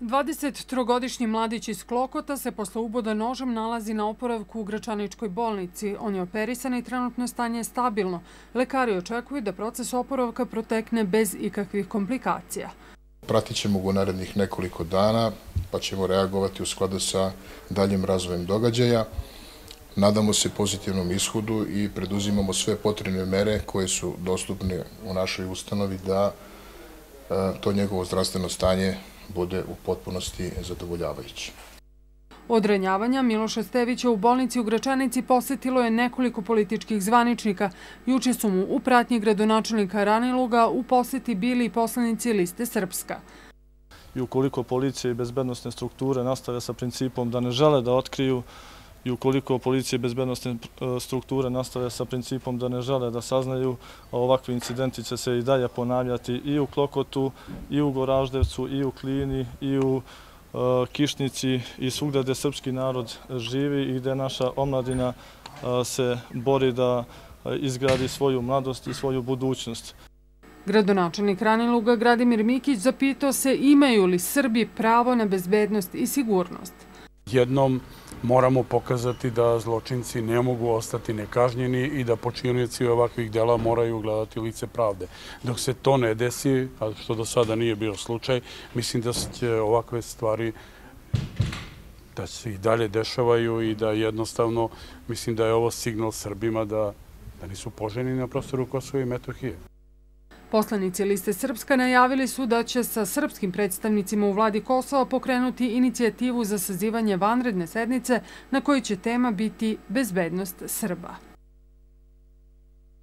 23-godišnji mladić iz Klokota se posle uboda nožem nalazi na oporavku u Gračaničkoj bolnici. On je operisan i trenutno stanje je stabilno. Lekari očekuju da proces oporavka protekne bez ikakvih komplikacija. Pratit ćemo go narednih nekoliko dana, pa ćemo reagovati u skladu sa daljim razvojem događaja. Nadamo se pozitivnom ishodu i preduzimamo sve potrebne mere koje su dostupne u našoj ustanovi da e, to njegovo zdravstveno stanje bude u potpunosti zadovoljavajući. Od ranjavanja Miloša Stevića u bolnici u Gračanici posjetilo je nekoliko političkih zvaničnika. Juče su mu u pratnji gradonačelnika Raniluga u posjeti bili i poslanici liste Srpska. I ukoliko policije i bezbednostne strukture nastave sa principom da ne žele da otkriju i ukoliko policije i bezbednostne e, strukture nastave sa principom da ne žele da saznaju, ovakvi incidenti će se i dalje ponavljati i u Klokotu, i u Goraždevcu, i u Klini, i u e, Kišnici i svugde gde srpski narod živi i gde naša omladina e, se bori da e, izgradi svoju mladost i svoju budućnost. Gradonačelnik Raniluga Gradimir Mikić zapitao se imaju li Srbi pravo na bezbednost i sigurnost. Jednom moramo pokazati da zločinci ne mogu ostati nekažnjeni i da počinjenici ovakvih dela moraju gledati lice pravde. Dok se to ne desi, a što do sada nije bio slučaj, mislim da će ovakve stvari da se i dalje dešavaju i da jednostavno mislim da je ovo signal Srbima da nisu poženi na prostoru Kosova i Metohije. Poslanici Liste Srpska najavili su da će sa srpskim predstavnicima u vladi Kosova pokrenuti inicijativu za sazivanje vanredne sednice na kojoj će tema biti bezbednost Srba.